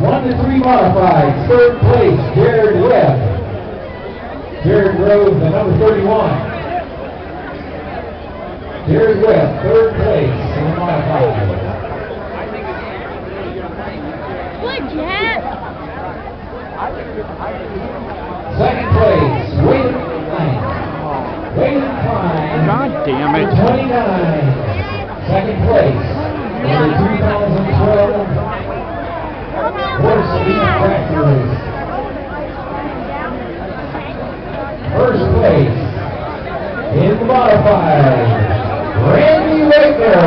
One to three modified, third place, Jared Webb. Jared Rose, the number thirty-one. Jared Webb, third place in the modified. Good, Jet. Second place, Wayne Klein. Wayne Klein. God damn it. Twenty-nine. Second place, First place, in the modified, Randy Waker,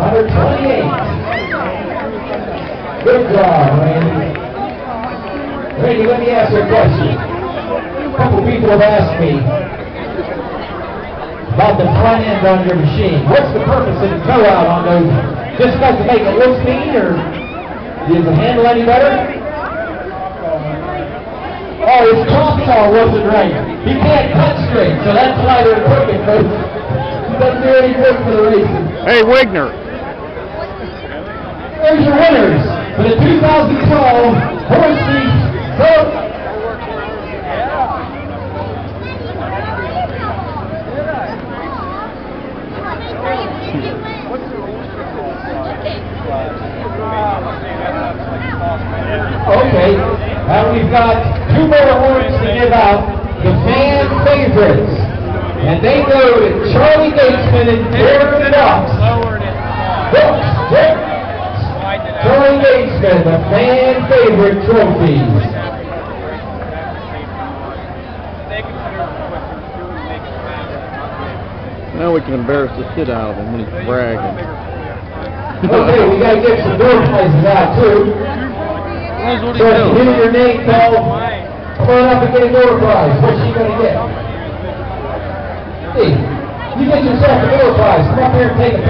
number twenty-eight. Good job, Randy. Randy, let me ask you a question. A couple people have asked me about the front end on your machine. What's the purpose of the toe out on those? Just like to make it look speed, or does it handle any better? Oh, his top saw wasn't right. He can't cut straight, so that's why they're crooked, but it doesn't do any good for the racing. Hey, Weigner. There's your winners for the 2012 Horse Okay, now we've got two more awards to give out, the fan favorites. And they go to Charlie Gatesman and Darren Knox. Books, Dick. Charlie Gatesman, the fan favorite trophies. Now we can embarrass the shit out of him when he's bragging. Okay, we gotta get some door prizes out too. So if hear your name come on up and get a door prize. What's she gonna get? Hey, you get yourself a door prize. Come up here and take a.